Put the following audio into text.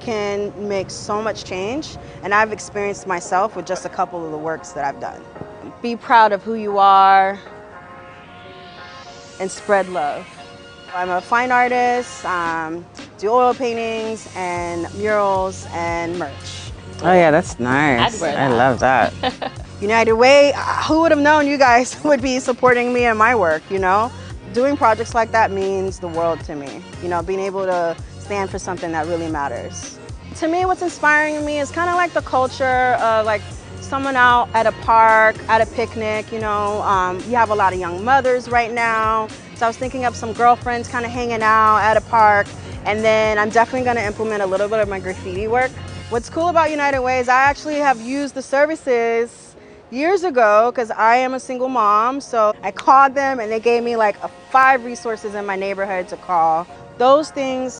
can make so much change, and I've experienced myself with just a couple of the works that I've done. Be proud of who you are and spread love. I'm a fine artist, um, do oil paintings and murals and merch. Oh yeah, that's nice. I'd wear I that. love that. United Way, uh, who would have known you guys would be supporting me and my work, you know? Doing projects like that means the world to me. You know, being able to stand for something that really matters. To me, what's inspiring me is kind of like the culture of like someone out at a park, at a picnic, you know. Um, you have a lot of young mothers right now. So I was thinking of some girlfriends kind of hanging out at a park. And then I'm definitely going to implement a little bit of my graffiti work. What's cool about United Way is I actually have used the services years ago because I am a single mom. So I called them and they gave me like five resources in my neighborhood to call. Those things